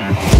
Mhm.